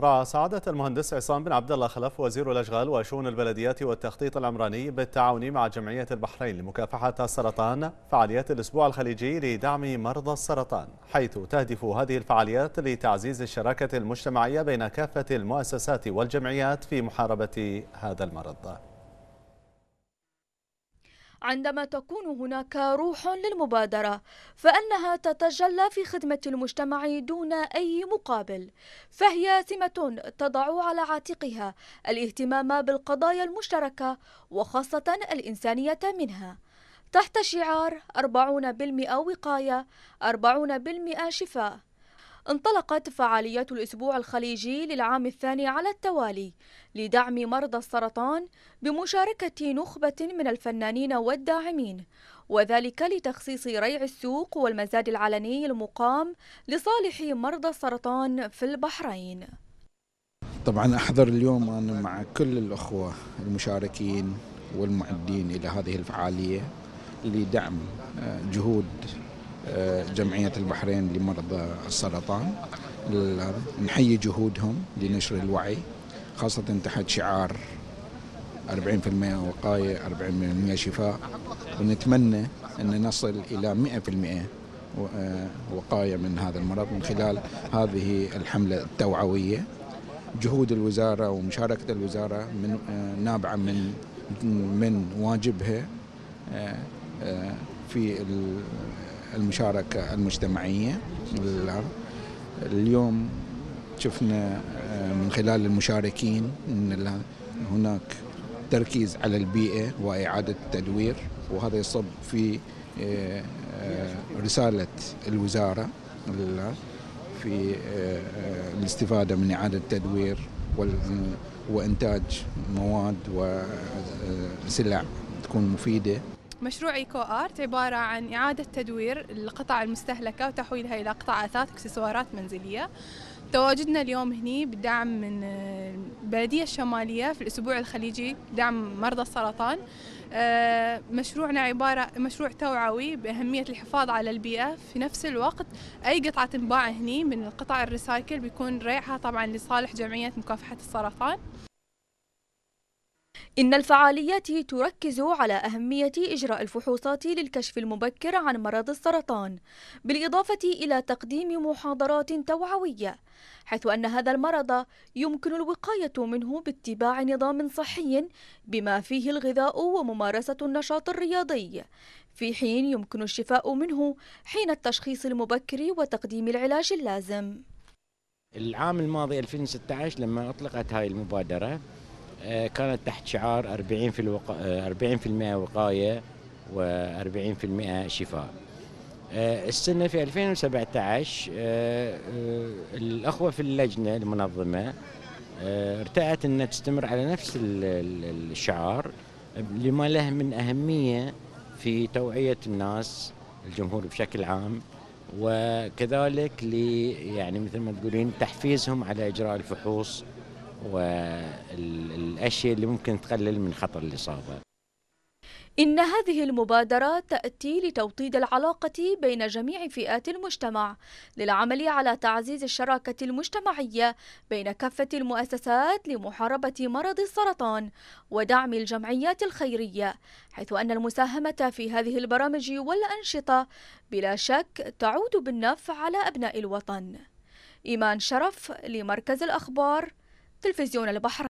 رأى سعادة المهندس عصام بن عبد الله خلف وزير الأشغال وشؤون البلديات والتخطيط العمراني بالتعاون مع جمعية البحرين لمكافحة السرطان فعاليات الأسبوع الخليجي لدعم مرضى السرطان حيث تهدف هذه الفعاليات لتعزيز الشراكة المجتمعية بين كافة المؤسسات والجمعيات في محاربة هذا المرض. عندما تكون هناك روح للمبادرة فإنها تتجلى في خدمة المجتمع دون أي مقابل. فهي سمة تضع على عاتقها الاهتمام بالقضايا المشتركة وخاصة الإنسانية منها. تحت شعار 40% وقاية 40% شفاء. انطلقت فعاليات الأسبوع الخليجي للعام الثاني على التوالي لدعم مرضى السرطان بمشاركة نخبة من الفنانين والداعمين وذلك لتخصيص ريع السوق والمزاد العلني المقام لصالح مرضى السرطان في البحرين. طبعا أحضر اليوم أنا مع كل الأخوة المشاركين والمعدين إلى هذه الفعالية لدعم جهود جمعية البحرين لمرضى السرطان. نحيي جهودهم لنشر الوعي خاصة تحت شعار 40% وقاية 40% شفاء. ونتمنى أن نصل إلى 100% وقاية من هذا المرض من خلال هذه الحملة التوعوية. جهود الوزارة ومشاركة الوزارة من نابعة من من واجبها في المشاركة المجتمعية. اليوم شفنا آه، من خلال المشاركين أن هناك تركيز على البيئة وإعادة التدوير وهذا يصب في آه، آه، رسالة الوزارة في الاستفادة من إعادة التدوير وإنتاج مواد وسلع تكون مفيدة. مشروع ايكو آرت عبارة عن إعادة تدوير القطع المستهلكة وتحويلها إلى قطع أثاث اكسسوارات منزلية. تواجدنا اليوم هني بدعم من البلدية الشمالية في الأسبوع الخليجي دعم مرضى السرطان. آه، مشروعنا عبارة مشروع توعوي بأهمية الحفاظ على البيئة. في نفس الوقت أي قطعة تنباع هني من القطع الريسايكل بيكون ريعها طبعا لصالح جمعية مكافحة السرطان. إن الفعاليات تركز على أهمية إجراء الفحوصات للكشف المبكر عن مرض السرطان بالإضافة إلى تقديم محاضرات توعوية حيث أن هذا المرض يمكن الوقاية منه باتباع نظام صحي بما فيه الغذاء وممارسة النشاط الرياضي في حين يمكن الشفاء منه حين التشخيص المبكر وتقديم العلاج اللازم. العام الماضي 2016 لما أطلقت هاي المبادرة كانت تحت شعار 40 في الوقا... 40% آه، وقاية و40% شفاء. آه، السنة في 2017 الأخوة في اللجنة المنظمة ارتأت ان تستمر على نفس الشعار لما له من أهمية في توعية الناس الجمهور بشكل عام وكذلك ل يعني مثل ما تقولين تحفيزهم على إجراء الفحوص والأشياء اللي ممكن تقلل من خطر الإصابة. إن هذه المبادرة تأتي لتوطيد العلاقة بين جميع فئات المجتمع للعمل على تعزيز الشراكة المجتمعية بين كافة المؤسسات لمحاربة مرض السرطان ودعم الجمعيات الخيرية حيث أن المساهمة في هذه البرامج والأنشطة بلا شك تعود بالنفع على أبناء الوطن. إيمان شرف لمركز الأخبار تلفزيون البحر.